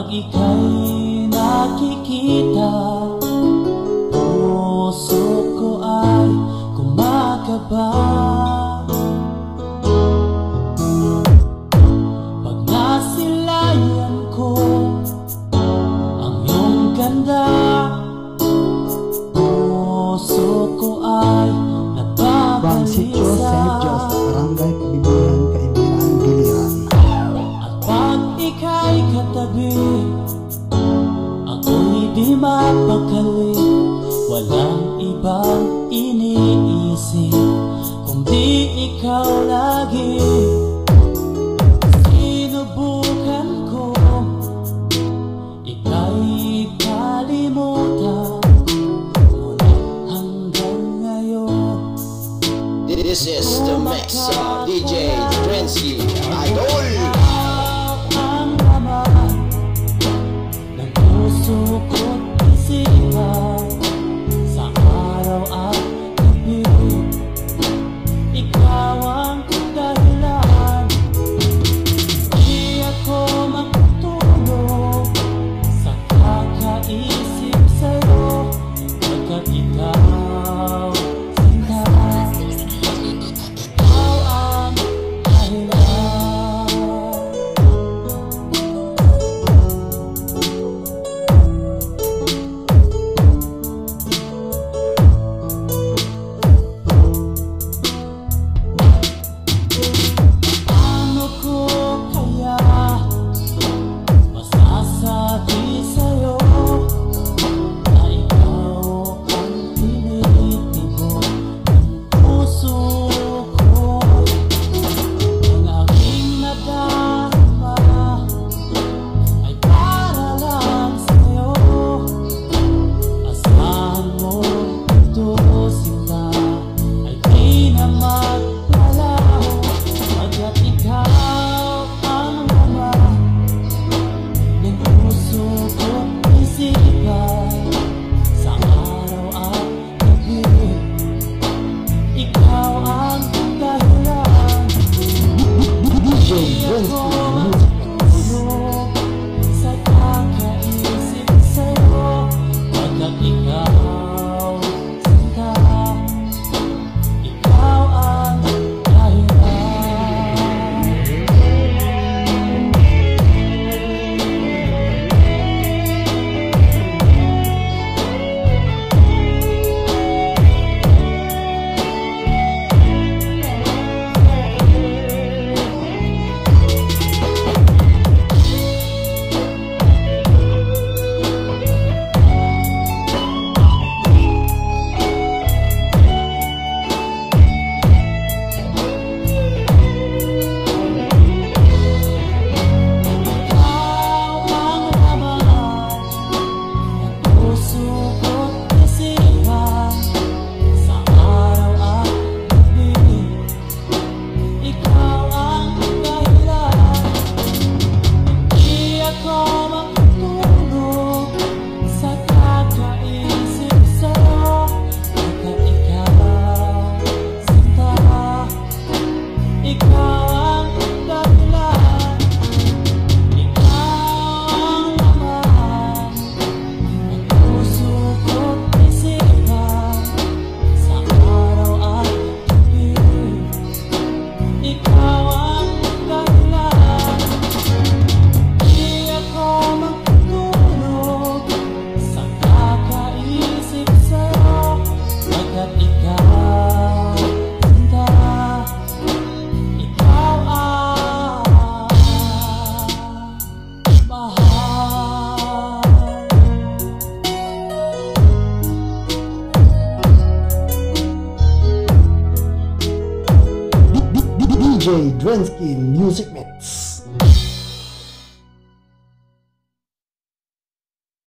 Pag ika'y nakikita Puso ko ay kumakaba. Pag nasilayan ko Ang iyong ganda Walang ibang iniisip Kundi ikaw lagi. Sinubukan ko Ika'y kalimutan. Ngunit hanggang ngayon This is the mix of DJ Drensky Idol. DJ Drensky Music Mix.